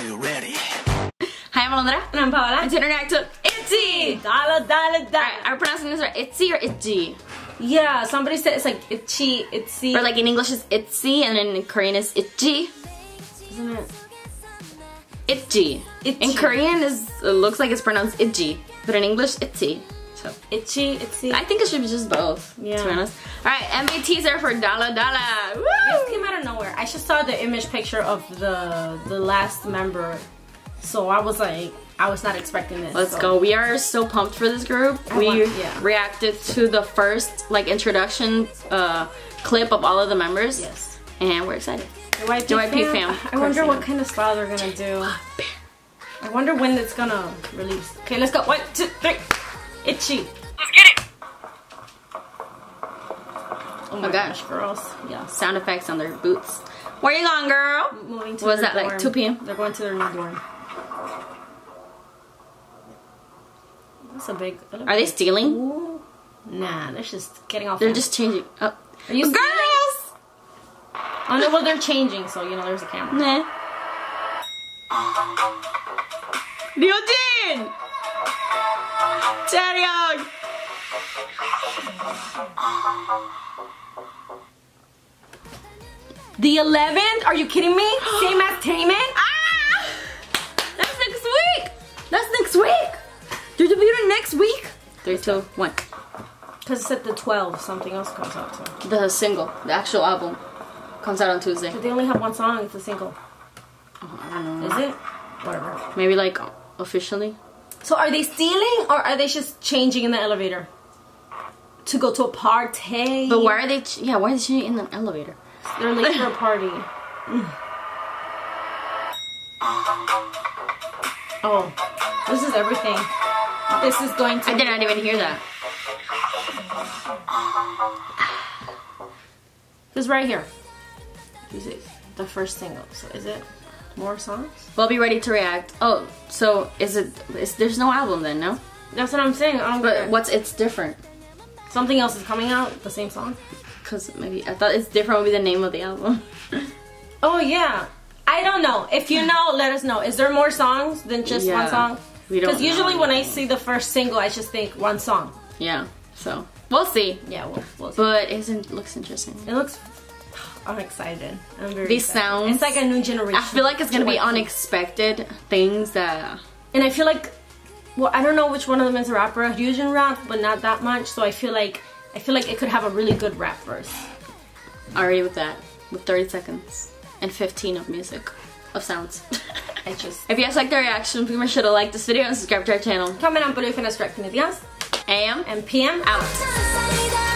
Are you ready? Hi, I'm Alondra. And I'm Paola. And today we're to ITZY! Dala, dala, dala. Alright, are we pronouncing this right? ITZY or ITZY? Yeah, somebody said it's like itchy, itzy. Or like in English it's ITZY and in Korean it's ITZY. isn't it? ITZY. Itchy. In Korean is it looks like it's pronounced ITZY, but in English ITZY. So Itchy, itzy. I think it should be just both. Yeah. To be honest. Alright, MV teaser for DALLA DALLA. Woo! This came out of nowhere. I just saw the image picture of the the last member, so I was like, I was not expecting this. Let's so. go. We are so pumped for this group. I we want- yeah. reacted to the first like introduction uh, clip of all of the members. Yes. And we're excited. JYP, JYP fam. I wonder what kind of style they're gonna do. I wonder when it's gonna release. Okay, let's go. One, two, three. Itchy. Let's get it. Oh my Okay. gosh, girls. Yeah, Sound effects on their boots. Where are you going, girl? Moving to Was their that like 2 p.m.? They're going to their new dorm. That's a big. Are they stealing? Ooh. Nah, they're just getting off. They're fast. just changing. Oh. Are you Girls! Oh no, well they're changing, so you know there's a camera. Nah. Ryujin! The 11th? Are you kidding me? Same as Taemin? Ah! That's next week! That's next week! They're debuting next week! Three, two, one. Because it's at the 12, something else comes out too. The single, the actual album, comes out on Tuesday. But they only have one song, it's a single. I don't know. Is it? Whatever. Maybe like officially? So are they stealing or are they just changing in the elevator? To go to a party? But why are they? Ch- yeah, why are they changing in the elevator? They're late for a party. Oh, this is everything. This is going to. I did not even hear that. This is right here. This is the first single. So is it more songs? We'll be ready to react. Oh, so is it? Is, there's no album then, no? That's what I'm saying. I don't But get it. what's IT'z Different? Something else is coming out. The same song. Cause maybe I thought IT'z Different would be the name of the album. Oh yeah. I don't know. If you know, let us know. Is there more songs than just Yeah, one song? we don't Because usually when I see the first single, I just think one song. yeah. So we'll see. Yeah, we'll, we'll see. But it looks interesting. It looks. I'm excited. I'm very. These excited. sounds- It's like a new generation. I feel like it's gonna be unexpected things that. And I feel like, well, I don't know which one of them is a rapper. Fusion rap, but not that much. So I feel like I feel like it could have a really good rap verse. Already with that, with 30 seconds and 15 of music, of sounds. I just. if you guys like the reaction, please make sure to like this video and subscribe to our channel. Comment on below if you want to strike anything else. AM And PM out.